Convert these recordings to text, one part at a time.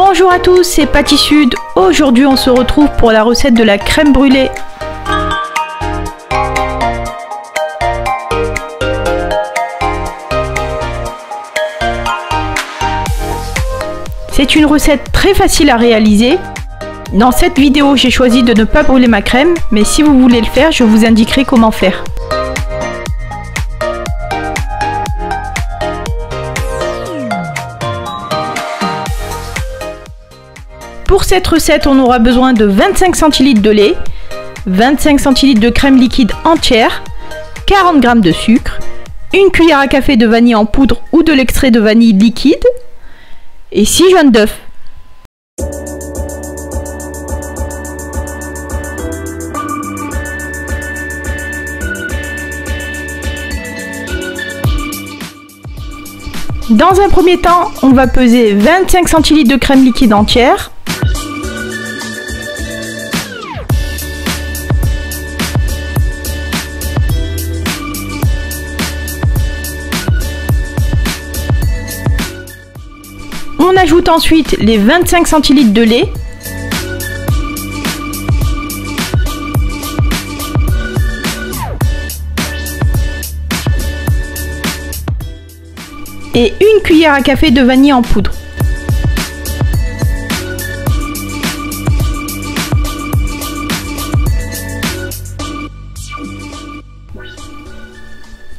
Bonjour à tous, c'est Patty Sud. Aujourd'hui, on se retrouve pour la recette de la crème brûlée. C'est une recette très facile à réaliser. Dans cette vidéo, j'ai choisi de ne pas brûler ma crème, mais si vous voulez le faire, je vous indiquerai comment faire. Pour cette recette, on aura besoin de 25 cl de lait, 25 cl de crème liquide entière, 40 g de sucre, une cuillère à café de vanille en poudre ou de l'extrait de vanille liquide et 6 jaunes d'œufs. Dans un premier temps, on va peser 25 cl de crème liquide entière, On ajoute ensuite les 25 centilitres de lait. Et une cuillère à café de vanille en poudre.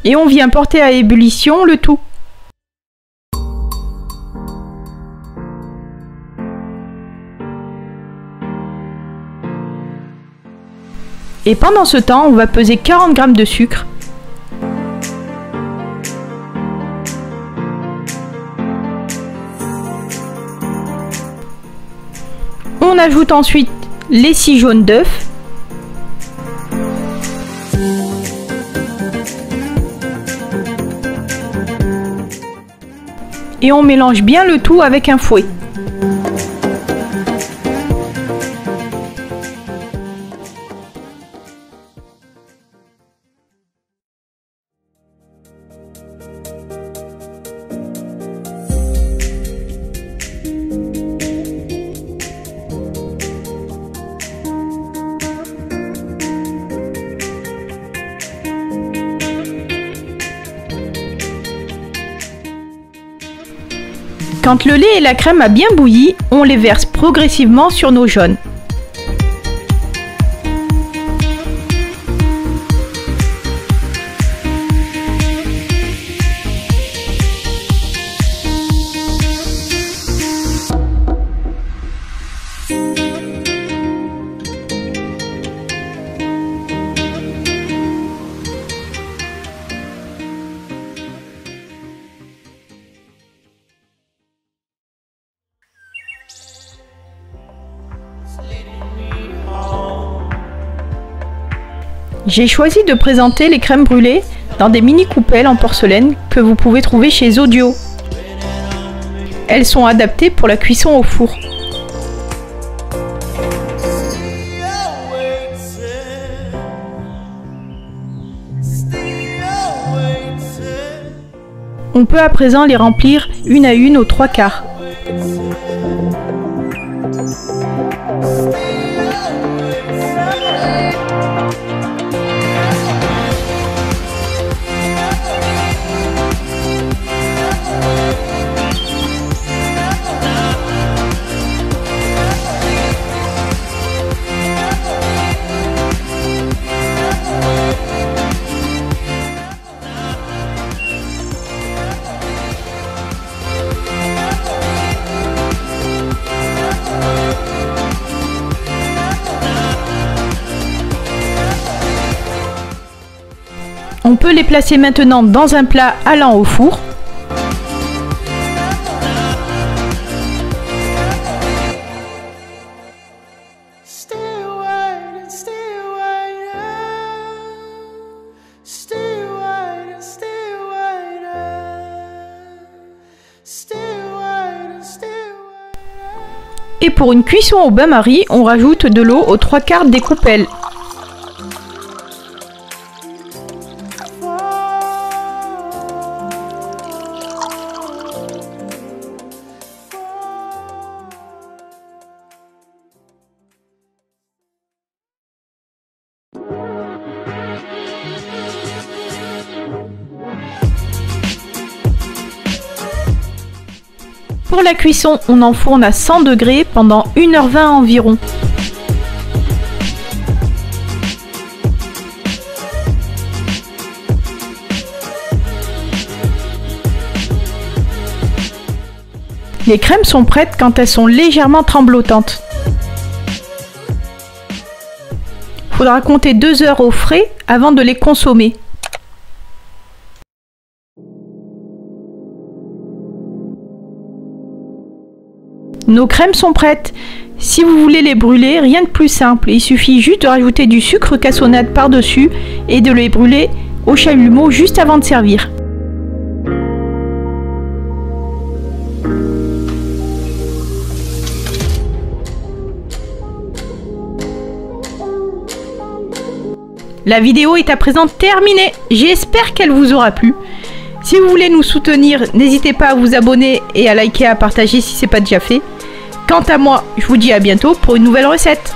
Et on vient porter à ébullition le tout. Et pendant ce temps, on va peser 40 g de sucre. On ajoute ensuite les 6 jaunes d'œufs. Et on mélange bien le tout avec un fouet. Quand le lait et la crème a bien bouilli, on les verse progressivement sur nos jaunes. J'ai choisi de présenter les crèmes brûlées dans des mini coupelles en porcelaine que vous pouvez trouver chez Audio. Elles sont adaptées pour la cuisson au four. On peut à présent les remplir une à une aux trois quarts. On peut les placer maintenant dans un plat allant au four. Et pour une cuisson au bain-marie, on rajoute de l'eau aux trois quarts des coupelles. Pour la cuisson, on enfourne à 100 degrés pendant 1h20 environ. Les crèmes sont prêtes quand elles sont légèrement tremblotantes. Faudra compter 2 heures au frais avant de les consommer. Nos crèmes sont prêtes. Si vous voulez les brûler, rien de plus simple. Il suffit juste de rajouter du sucre cassonade par-dessus et de les brûler au chalumeau juste avant de servir. La vidéo est à présent terminée. J'espère qu'elle vous aura plu. Si vous voulez nous soutenir, n'hésitez pas à vous abonner et à liker, à partager si ce n'est pas déjà fait. Quant à moi, je vous dis à bientôt pour une nouvelle recette.